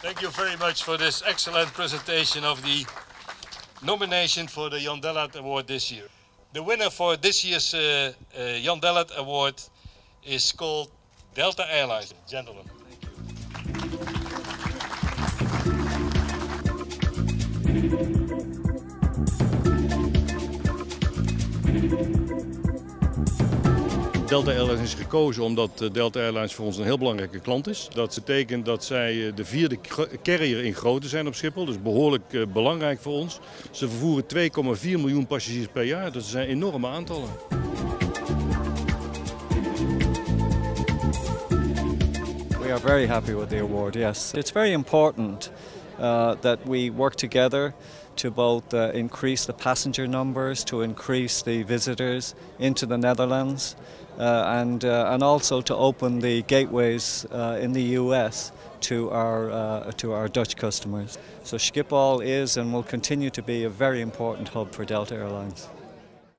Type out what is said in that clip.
Thank you very much for this excellent presentation of the nomination for the Jan Dellaert Award this year. The winner for this year's uh, uh, Jan Dellaert Award is called Delta Airlines. Gentlemen. Delta Airlines is gekozen omdat eh, Delta Airlines voor ons een heel belangrijke klant is. Dat betekent dat zij eh, de vierde carrier in grootte zijn op Schiphol, dus behoorlijk eh, belangrijk voor ons. Ze vervoeren 2,4 miljoen passagiers per jaar, dat zijn enorme aantallen. We are very happy with the award, yes. It's very important uh, that we work together to both uh, increase the passenger numbers, to increase the visitors into the Netherlands, uh, and, uh, and also to open the gateways uh, in the US to our, uh, to our Dutch customers. So Schiphol is and will continue to be a very important hub for Delta Airlines.